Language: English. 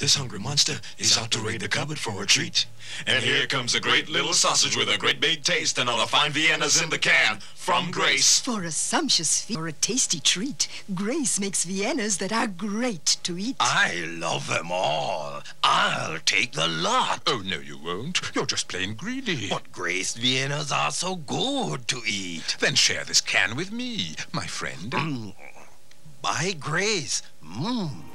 This hungry monster is out to raid the cupboard for a treat. And here comes a great little sausage with a great big taste and all the fine Viennas in the can from Grace. For a sumptuous feast or a tasty treat, Grace makes Viennas that are great to eat. I love them all. I'll take the lot. Oh, no, you won't. You're just plain greedy. But Grace Viennas are so good to eat. Then share this can with me, my friend. Mm. By Grace. Mmm.